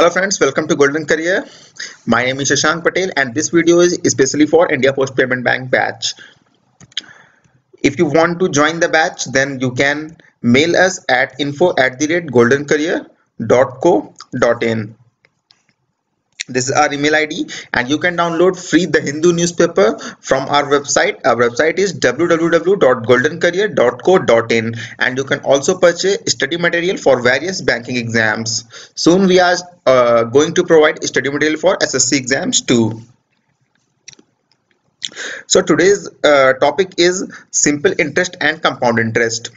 Hello friends, welcome to Golden Career. My name is Shashank Patel and this video is especially for India Post Payment Bank batch. If you want to join the batch, then you can mail us at info at the rate goldencareer.co.in this is our email id and you can download free the hindu newspaper from our website. Our website is www.goldencareer.co.in and you can also purchase study material for various banking exams. Soon we are uh, going to provide study material for ssc exams too. So today's uh, topic is simple interest and compound interest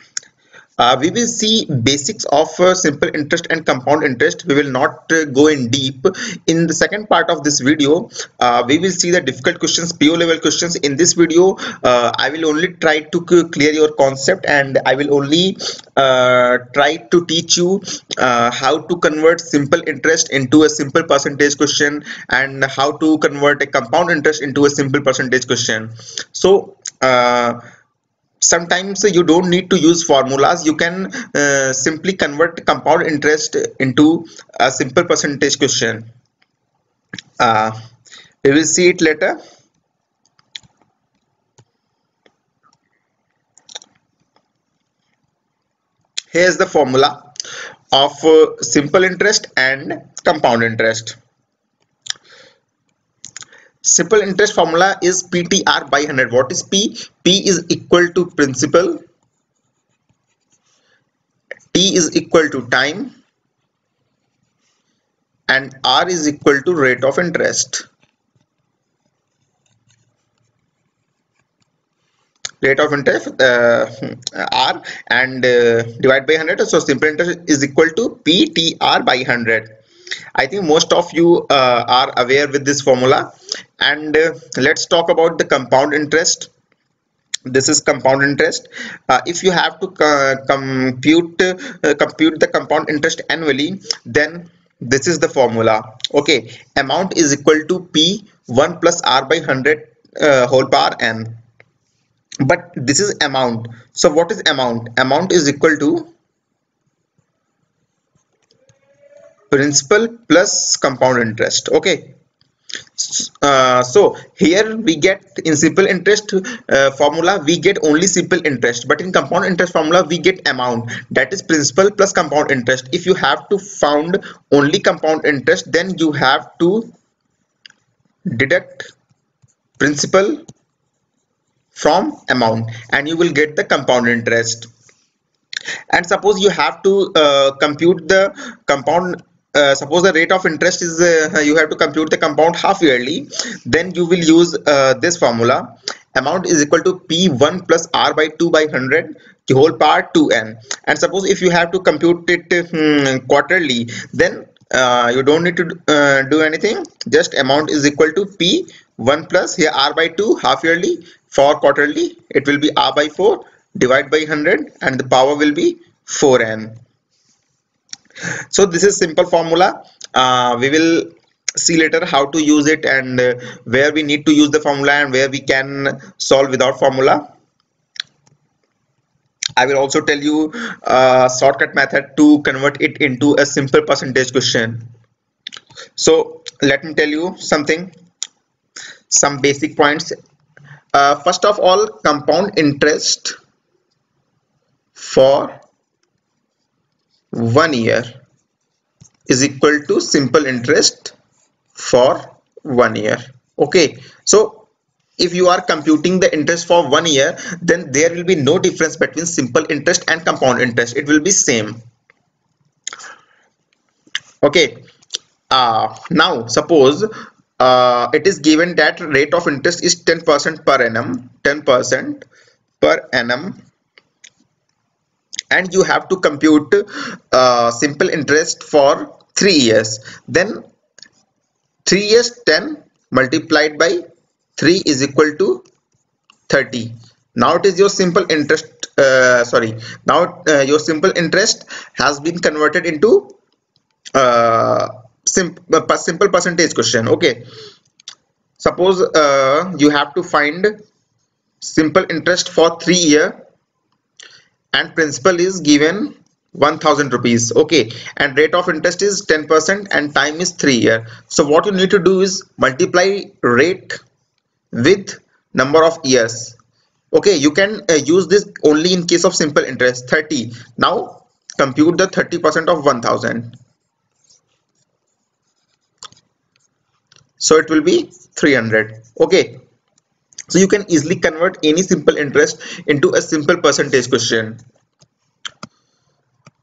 uh, we will see basics of uh, simple interest and compound interest. We will not uh, go in deep. In the second part of this video uh, we will see the difficult questions PO level questions. In this video uh, I will only try to clear your concept and I will only uh, try to teach you how to convert simple interest into a simple percentage question and how to convert a compound interest into a simple percentage question. So sometimes you don't need to use formulas. You can uh, simply convert compound interest into a simple percentage question. Uh, we will see it later. Here's the formula of uh, simple interest and compound interest simple interest formula is PTR by 100 what is P? P is equal to principal. T is equal to time. And R is equal to rate of interest. Rate of interest uh, R and uh, divide by 100 so simple interest is equal to PTR by 100 I think most of you uh, are aware with this formula and uh, let's talk about the compound interest. This is compound interest. Uh, if you have to uh, compute uh, compute the compound interest annually then this is the formula. Okay amount is equal to p 1 plus r by 100 uh, whole power n. But this is amount. So what is amount? Amount is equal to principal plus compound interest. Okay uh, so here we get in simple interest uh, formula we get only simple interest. But in compound interest formula we get amount. That is principal plus compound interest. If you have to found only compound interest then you have to deduct principal from amount and you will get the compound interest. And suppose you have to uh, compute the compound uh, suppose the rate of interest is uh, you have to compute the compound half yearly then you will use uh, this formula. Amount is equal to p1 plus r by 2 by 100 the whole part 2n and suppose if you have to compute it hmm, quarterly then uh, you don't need to uh, do anything. Just amount is equal to p1 plus here r by 2 half yearly. For quarterly it will be r by 4 divide by 100 and the power will be 4n so this is simple formula. Uh, we will see later how to use it and uh, where we need to use the formula and where we can solve without formula. I will also tell you a shortcut method to convert it into a simple percentage question. So let me tell you something some basic points. Uh, first of all compound interest for one year is equal to simple interest for one year. Okay. So if you are computing the interest for one year then there will be no difference between simple interest and compound interest. It will be same. Okay. Uh, now suppose uh, it is given that rate of interest is 10% per annum 10% per annum and you have to compute uh, simple interest for 3 years. Then 3 years 10 multiplied by 3 is equal to 30 now it is your simple interest uh, sorry now uh, your simple interest has been converted into uh, uh, simple percentage question. Okay. Suppose uh, you have to find simple interest for 3 year and principal is given 1000 rupees. Okay and rate of interest is 10% and time is 3 year. So what you need to do is multiply rate with number of years. Okay you can uh, use this only in case of simple interest 30 now compute the 30% of 1000 so it will be 300 okay so you can easily convert any simple interest into a simple percentage question.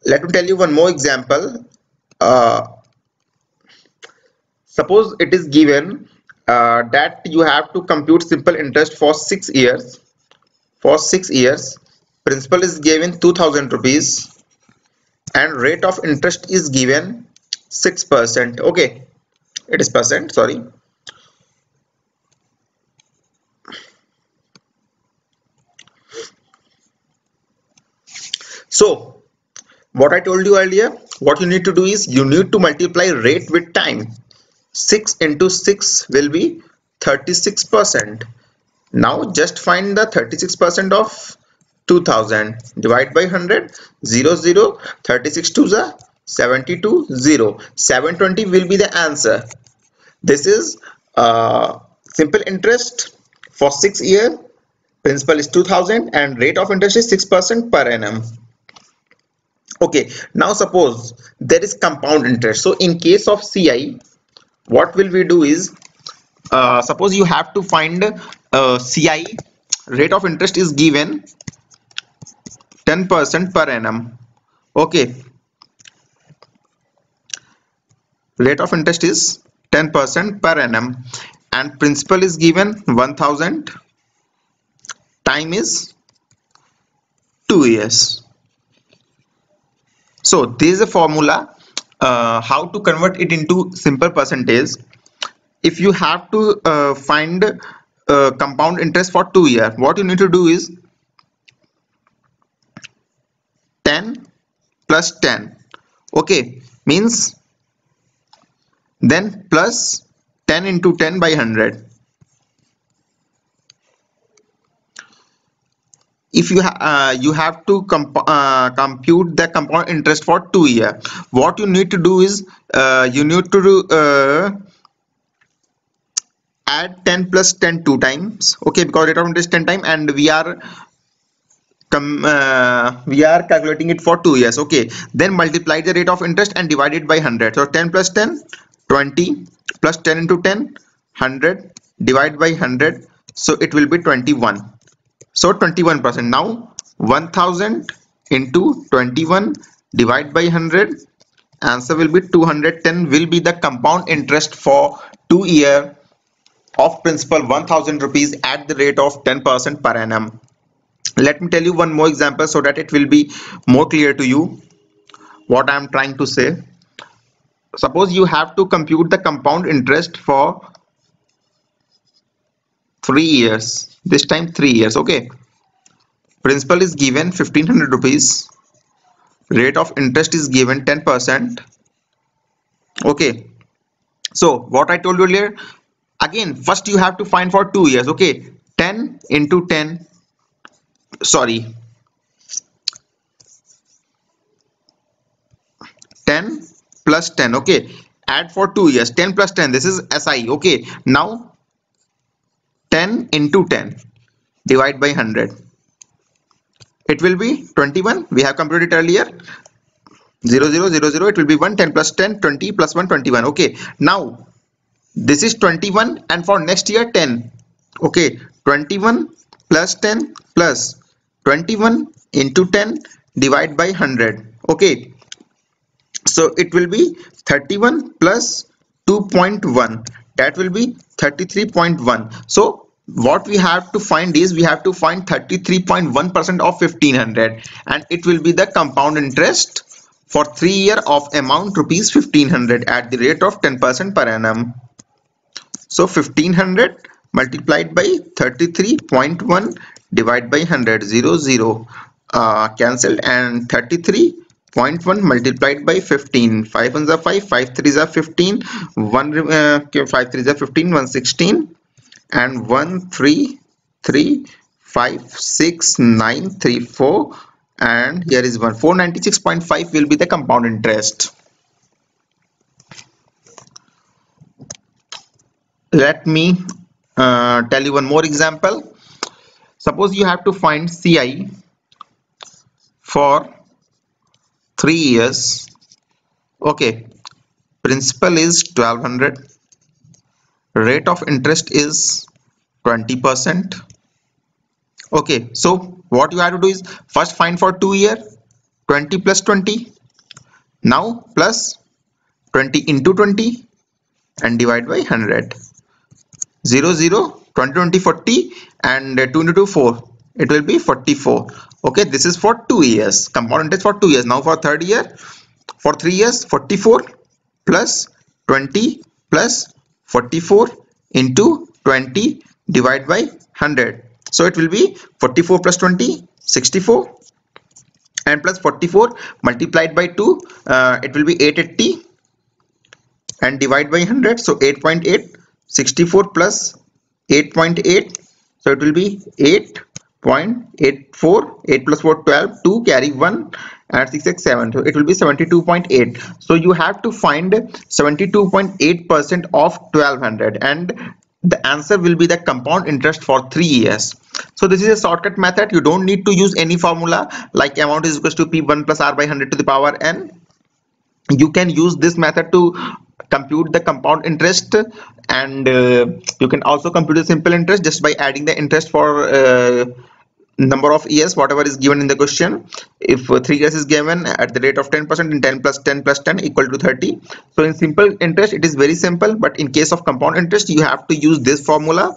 Let me tell you one more example. Uh, suppose it is given uh, that you have to compute simple interest for six years. For six years principal is given 2000 rupees and rate of interest is given six percent. Okay it is percent sorry so what I told you earlier what you need to do is you need to multiply rate with time. 6 into 6 will be 36 percent. Now just find the 36 percent of 2000 divide by 100 0 0 36 to the 72 0 720 will be the answer. This is uh, simple interest for 6 year. Principal is 2000 and rate of interest is 6 percent per annum okay now suppose there is compound interest. So in case of ci what will we do is uh, suppose you have to find uh, ci rate of interest is given 10% per annum. Okay. Rate of interest is 10% per annum and principal is given 1000 time is 2 years so there is a formula uh, how to convert it into simple percentage. If you have to uh, find uh, compound interest for two year, what you need to do is 10 plus 10. Okay, means then plus 10 into 10 by 100 if you ha uh, you have to comp uh, compute the compound interest for two year what you need to do is uh, you need to do add 10 plus 10 two times okay because rate of interest 10 time and we are uh, we are calculating it for two years okay. Then multiply the rate of interest and divide it by 100 so 10 plus 10 20 plus 10 into 10 100 divide by 100 so it will be 21 so 21 percent. Now 1000 into 21 divide by 100 answer will be 210 will be the compound interest for two year of principal 1000 rupees at the rate of 10 percent per annum. Let me tell you one more example so that it will be more clear to you what i am trying to say. Suppose you have to compute the compound interest for three years. This time three years. Okay. Principal is given 1500 rupees. Rate of interest is given 10 percent. Okay. So what i told you earlier again first you have to find for two years. Okay. 10 into 10 sorry. 10 plus 10 okay. Add for two years. 10 plus 10 this is si okay. Now 10 into 10 divide by 100 it will be 21 we have computed it earlier. 0 0 0 0 it will be 1 10 plus 10 20 plus 1 21 okay. Now this is 21 and for next year 10 okay. 21 plus 10 plus 21 into 10 divide by 100 okay. So it will be 31 plus 2.1 that will be 33.1 so what we have to find is we have to find 33.1 percent of 1500 and it will be the compound interest for three year of amount rupees 1500 at the rate of 10 percent per annum. So 1500 multiplied by 33.1 divided by 100 0 0 uh, cancelled and 33.1 multiplied by 15 5 ones are 5 5 3s are 15 1 uh, 5 3s are 15 116 and 1 3 3 5 6 9 3 4 and here is one. 496.5 will be the compound interest. Let me uh, tell you one more example. Suppose you have to find CI for three years. Okay. Principal is 1200 rate of interest is 20 percent. Okay. So what you have to do is first find for two year 20 plus 20 now plus 20 into 20 and divide by 100 0 0 20 20 40 and 2 into 2 4 it will be 44 okay this is for two years. Compound interest for two years. Now for third year for three years 44 plus 20 plus 44 into 20 divided by 100 so it will be 44 plus 20 64 and plus 44 multiplied by 2 uh, it will be 880 and divide by 100 so 8.8 64 plus 8.8 so it will be 8.84 8 plus 4 12 2 carry 1 and 6 6 7 so it will be 72.8 so you have to find 72.8 percent of 1200 and the answer will be the compound interest for three years. So this is a shortcut method. You don't need to use any formula like amount is equal to p1 plus r by 100 to the power n. You can use this method to compute the compound interest and uh, you can also compute the simple interest just by adding the interest for uh, number of years whatever is given in the question. If uh, 3 years is given at the rate of 10 percent in 10 plus 10 plus 10 equal to 30 so in simple interest it is very simple but in case of compound interest you have to use this formula.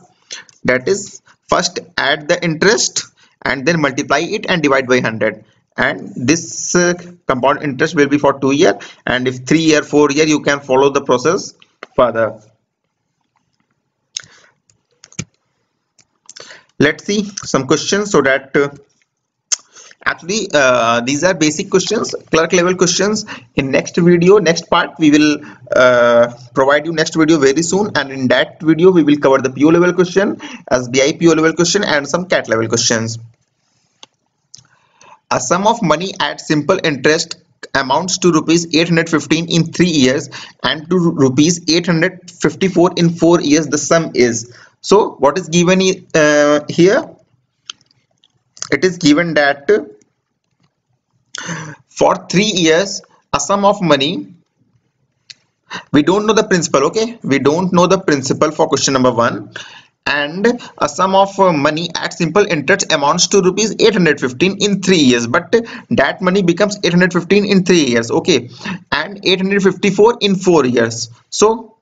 That is first add the interest and then multiply it and divide by 100 and this uh, compound interest will be for two year. And if three year four year you can follow the process further. Let's see some questions so that uh, actually uh, these are basic questions clerk level questions. In next video next part we will uh, provide you next video very soon. And in that video we will cover the PO level question SBI PO level question and some CAT level questions a sum of money at simple interest amounts to rupees 815 in 3 years and to rupees 854 in 4 years the sum is. So what is given uh, here? It is given that for 3 years a sum of money we don't know the principal okay? We don't know the principal for question number 1 and a sum of uh, money at simple interest amounts to rupees 815 in 3 years. But that money becomes 815 in 3 years. Okay. And 854 in 4 years. So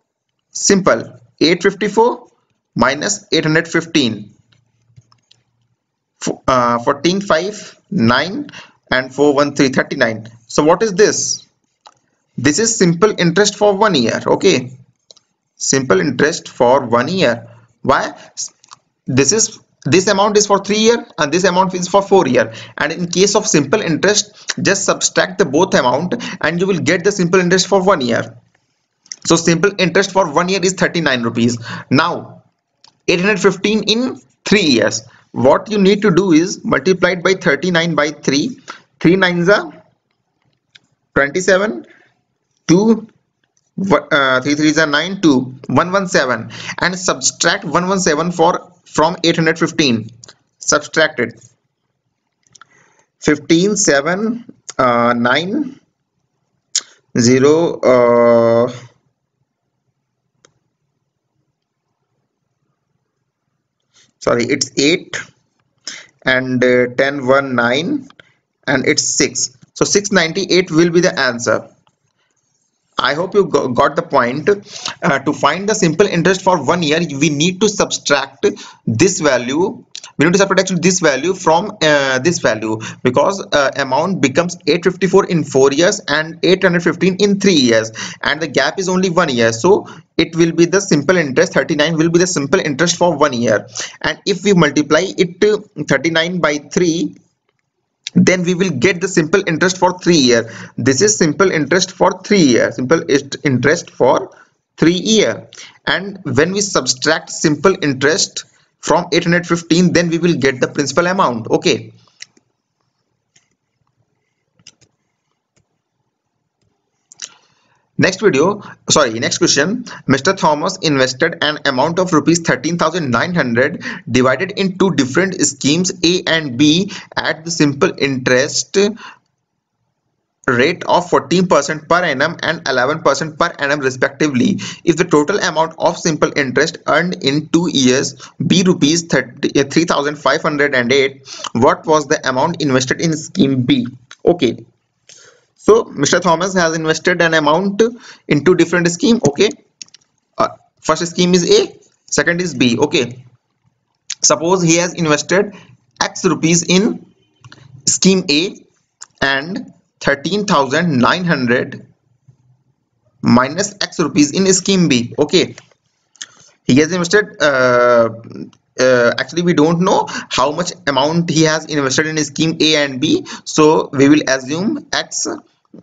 simple. 854 minus 815 uh, 14 5 9 and 4 1 3 39 so what is this? This is simple interest for one year. Okay. Simple interest for one year why? This is this amount is for three year and this amount is for four year. And in case of simple interest just subtract the both amount and you will get the simple interest for one year. So simple interest for one year is 39 rupees. Now 815 in three years. What you need to do is multiply it by 39 by 3 3 nines are 27 2 uh, 3 3s are 9 2 117 and subtract 117 for from 815 subtracted. 15 7 uh, 9 0 uh, sorry it's 8 and uh, 10 1 9 and it's 6 so 698 will be the answer I hope you got the point. Uh, to find the simple interest for one year, we need to subtract this value. We need to subtract this value from uh, this value because uh, amount becomes 854 in four years and 815 in three years, and the gap is only one year. So it will be the simple interest 39 will be the simple interest for one year and if we multiply it 39 by 3 then we will get the simple interest for three year. This is simple interest for three year. Simple interest for three year. And when we subtract simple interest from 815 then we will get the principal amount. Okay next video sorry next question mr thomas invested an amount of rupees 13900 divided in two different schemes a and b at the simple interest rate of 14% per annum and 11% per annum respectively. If the total amount of simple interest earned in two years be rupees 3508, what was the amount invested in scheme B? Okay. So Mr. Thomas has invested an amount in two different scheme. Okay. Uh, first scheme is A, second is B. Okay. Suppose he has invested X rupees in scheme A and 13,900 minus X rupees in scheme B. Okay. He has invested uh, uh, actually we don't know how much amount he has invested in scheme A and B so we will assume X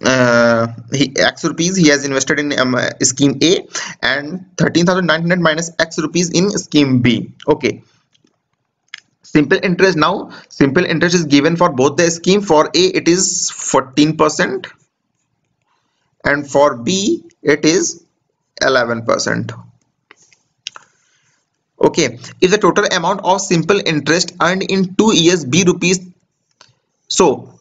uh, he, X rupees he has invested in um, scheme A and 13,900 minus X rupees in scheme B. Okay. Simple interest now. Simple interest is given for both the scheme. For a it is 14 percent. And for b it is 11 percent. Okay. If the total amount of simple interest earned in two years b rupees so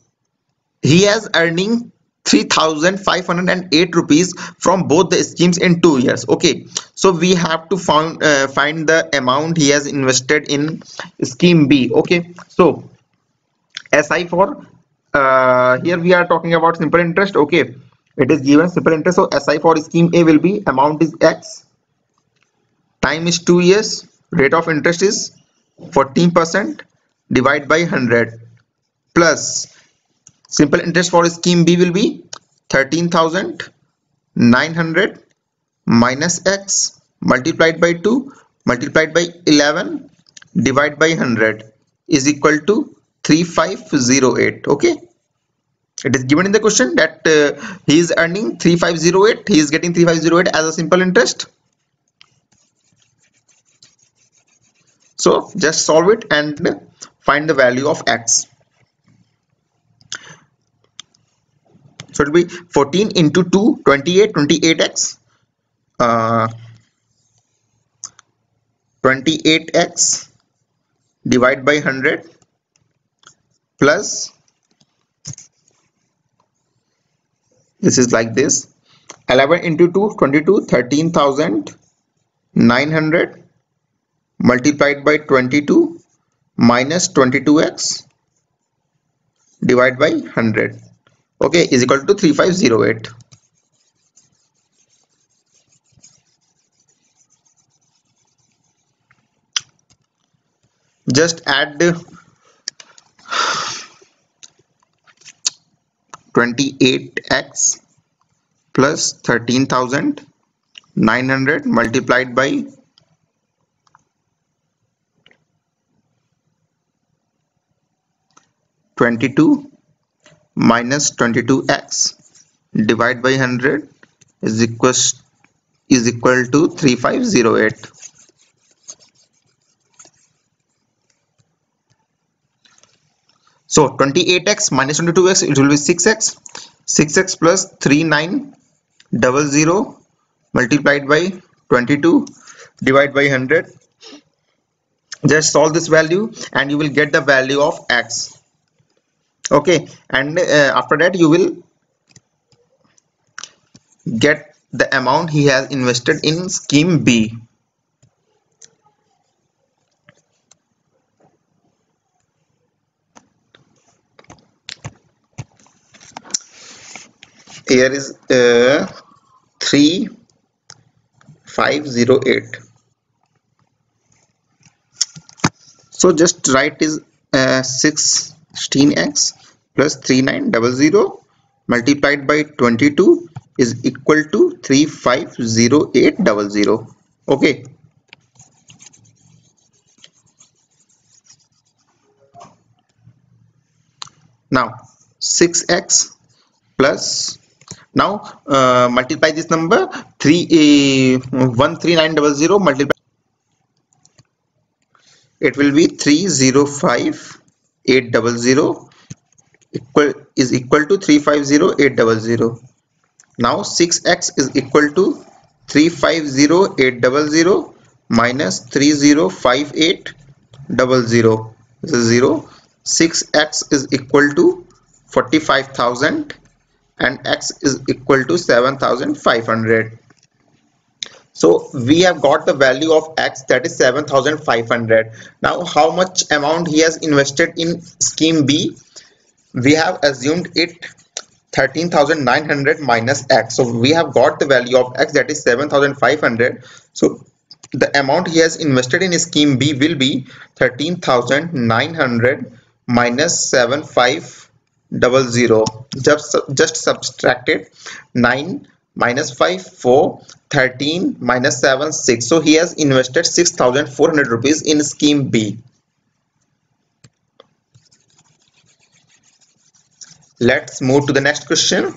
he has earning 3508 rupees from both the schemes in two years. Okay. So we have to find uh, find the amount he has invested in scheme b. Okay. So si for uh, here we are talking about simple interest. Okay. It is given simple interest. So si for scheme a will be amount is x. Time is two years. Rate of interest is 14 percent divide by 100 plus simple interest for scheme B will be 13,900 minus x multiplied by 2 multiplied by 11 divided by 100 is equal to 3508 okay? It is given in the question that uh, he is earning 3508 he is getting 3508 as a simple interest. So just solve it and find the value of x so it will be 14 into 2 28 28x uh, 28x divided by 100 plus this is like this 11 into 2 22 13900 multiplied by 22 minus 22x divided by 100 okay is equal to 3508 just add 28x plus 13900 multiplied by 22 minus 22x divided by 100 is equals is equal to 3508 so 28x minus 22x it will be 6x 6x plus 3900 multiplied by 22 divided by 100 just solve this value and you will get the value of x okay and uh, after that you will get the amount he has invested in scheme B. Here is uh, 3508 so just write is uh, 6 16x plus 3900 multiplied by 22 is equal to 350800 okay. Now 6x plus now uh, multiply this number 3 uh, 13900 multiply it will be 305 800 equal is equal to 350800 now 6x is equal to 350800 minus 305800 this is 0 6x is equal to 45000 and x is equal to 7500 so we have got the value of x that is 7500 now how much amount he has invested in scheme b? We have assumed it 13900 minus x. So we have got the value of x that is 7500 so the amount he has invested in scheme b will be 13900 minus 7500 just just subtracted 9 minus 5 4 13 minus 7 6 so he has invested 6400 rupees in scheme b. Let's move to the next question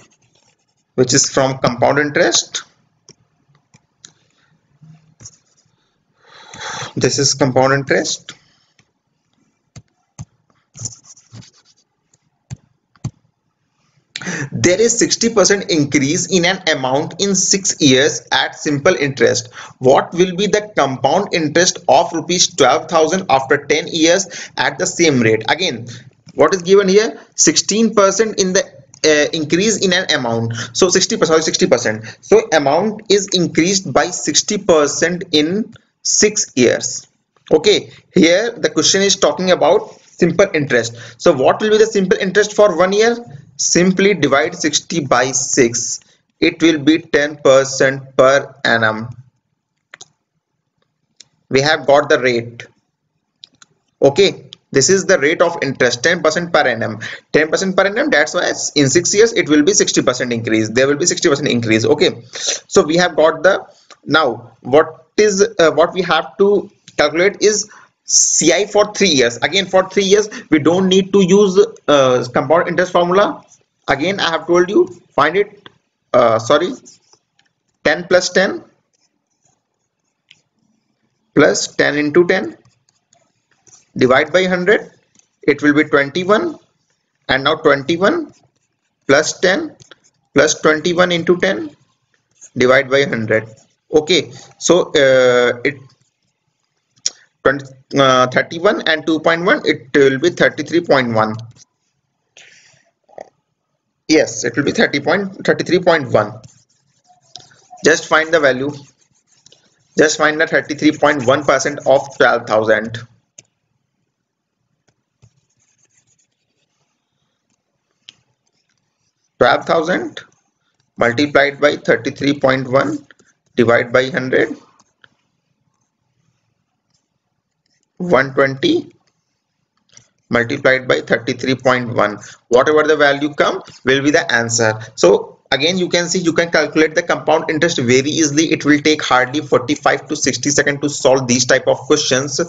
which is from compound interest. This is compound interest there is 60% increase in an amount in 6 years at simple interest. What will be the compound interest of rupees 12000 after 10 years at the same rate? Again what is given here? 16% in the uh, increase in an amount. So 60 percent 60 percent. So amount is increased by 60 percent in six years. Okay here the question is talking about simple interest. So what will be the simple interest for one year simply divide 60 by 6 it will be 10 percent per annum. We have got the rate. Okay this is the rate of interest 10% per annum. 10% per annum that's why in six years it will be 60% increase. There will be 60% increase okay. So we have got the now what is uh, what we have to calculate is CI for three years. Again for three years we don't need to use uh, compound interest formula. Again I have told you find it uh, sorry 10 plus 10 plus 10 into 10 divide by 100 it will be 21 and now 21 plus 10 plus 21 into 10 divide by 100 okay. So uh, it 20, uh, 31 and 2.1 it will be 33.1 yes it will be 30 point 33.1 just find the value. Just find the 33.1 percent of 12,000 12,000 multiplied by 33.1 divided by 100 120 multiplied by 33.1 whatever the value come will be the answer. So again you can see you can calculate the compound interest very easily. It will take hardly 45 to 60 seconds to solve these type of questions.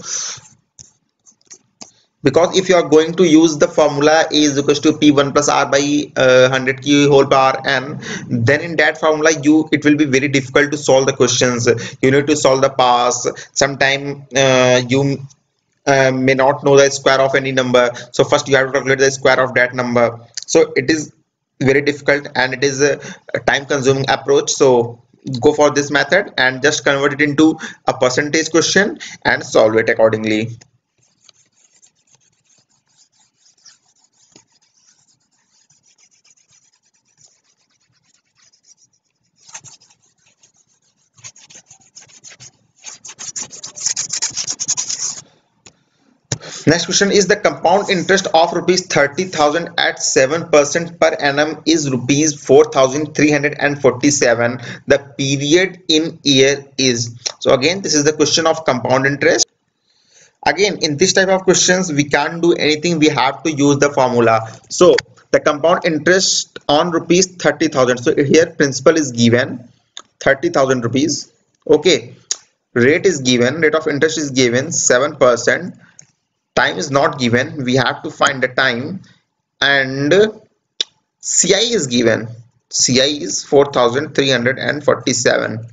Because if you are going to use the formula a is equals to p1 plus r by uh, 100 q whole power n then in that formula you it will be very difficult to solve the questions. You need to solve the pass. Sometime uh, you uh, may not know the square of any number. So first you have to calculate the square of that number. So it is very difficult and it is a time consuming approach. So go for this method and just convert it into a percentage question and solve it accordingly Next question is the compound interest of rupees 30,000 at 7% per annum is rupees 4,347. The period in year is. So again, this is the question of compound interest. Again, in this type of questions, we can't do anything. We have to use the formula. So the compound interest on rupees 30,000. So here principal is given 30,000 rupees. Okay. Rate is given, rate of interest is given 7% time is not given we have to find the time. And CI is given. CI is 4347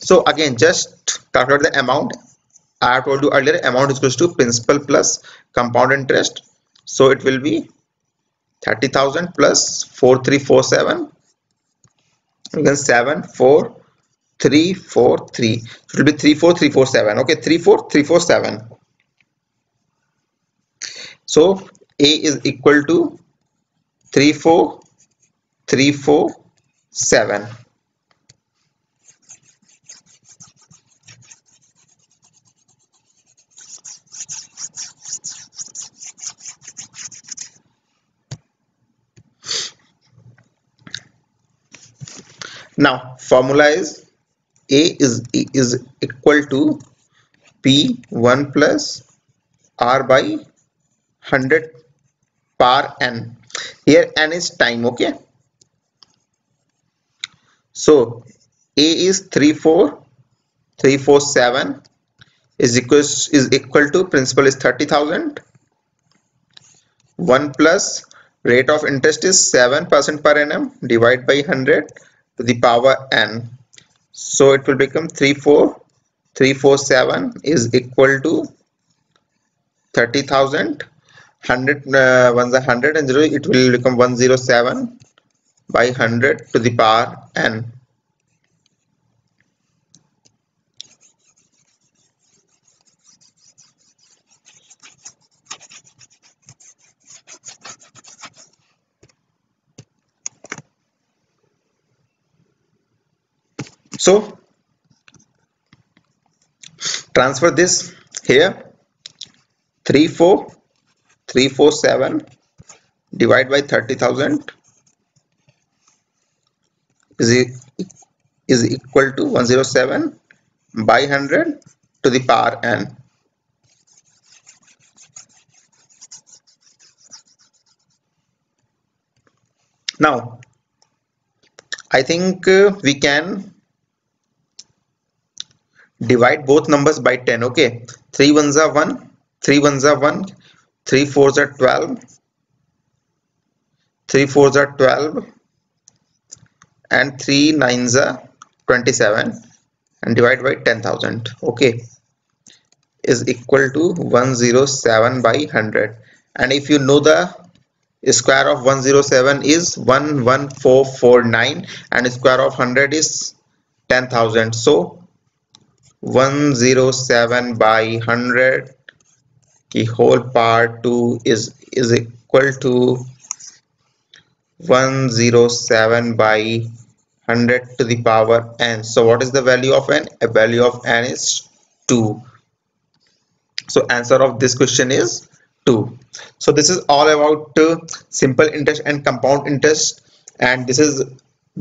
so again just calculate the amount. I told you earlier amount is equal to principal plus compound interest. So it will be 30,000 plus 4347 again 7 4 3 4 3 it will be 3 4 3 4 7 okay 3 4 3 4 7 so a is equal to 3 4 3 4 7 now formula is a is is equal to p1 plus r by 100 par n. Here n is time okay? So a is 34347 is equals is equal to principal is 30000 1 plus rate of interest is 7% per annum divided by 100 to the power n. So it will become 34347 is equal to 30000 100 uh, once 100 and 0 it will become 107 by 100 to the power n. So transfer this here 3 4 3 4 7 divide by 30000 is is equal to 107 by 100 to the power n. Now I think uh, we can divide both numbers by 10 okay? 3 ones are 1 3 ones are 1 3 fours are 12 3 fours are 12 and 3 nines are 27 and divide by 10,000 okay. Is equal to 107 by 100 and if you know the square of 107 is 11449 and square of 100 is 10,000 so 107 by 100 the whole part 2 is is equal to 107 by 100 to the power n. So what is the value of n? A value of n is 2 so answer of this question is 2 so this is all about uh, simple interest and compound interest. And this is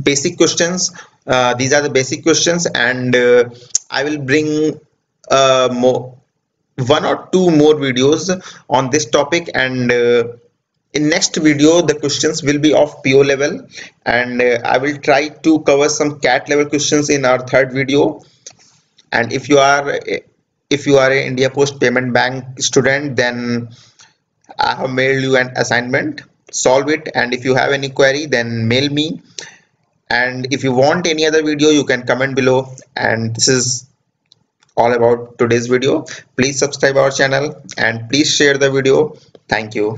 basic questions. Uh, these are the basic questions. And uh, I will bring uh, more one or two more videos on this topic and uh, in next video the questions will be of PO level and uh, I will try to cover some CAT level questions in our third video. And if you are if you are a India Post Payment Bank student then I have mailed you an assignment. Solve it and if you have any query then mail me. And if you want any other video you can comment below. And this is all about today's video. Please subscribe our channel and please share the video. Thank you